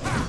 Yeah!